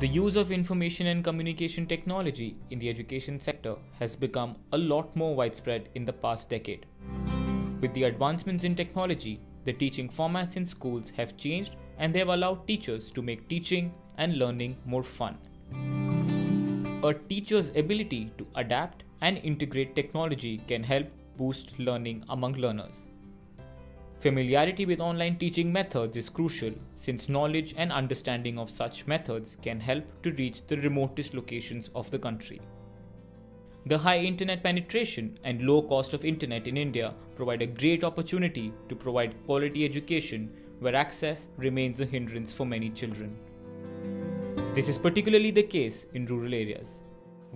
The use of information and communication technology in the education sector has become a lot more widespread in the past decade. With the advancements in technology, the teaching formats in schools have changed and they have allowed teachers to make teaching and learning more fun. A teacher's ability to adapt and integrate technology can help boost learning among learners. Familiarity with online teaching methods is crucial since knowledge and understanding of such methods can help to reach the remotest locations of the country. The high internet penetration and low cost of internet in India provide a great opportunity to provide quality education where access remains a hindrance for many children. This is particularly the case in rural areas.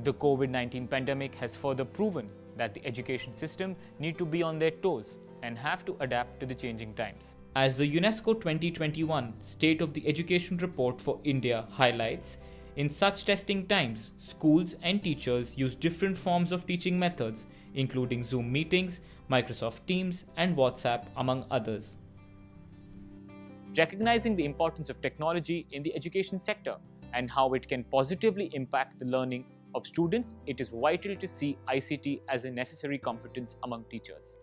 The COVID 19 pandemic has further proven that the education system need to be on their toes and have to adapt to the changing times. As the UNESCO 2021 State of the Education Report for India highlights, in such testing times, schools and teachers use different forms of teaching methods, including Zoom meetings, Microsoft Teams, and WhatsApp, among others. Recognizing the importance of technology in the education sector and how it can positively impact the learning of students, it is vital to see ICT as a necessary competence among teachers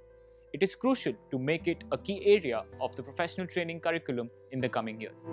it is crucial to make it a key area of the professional training curriculum in the coming years.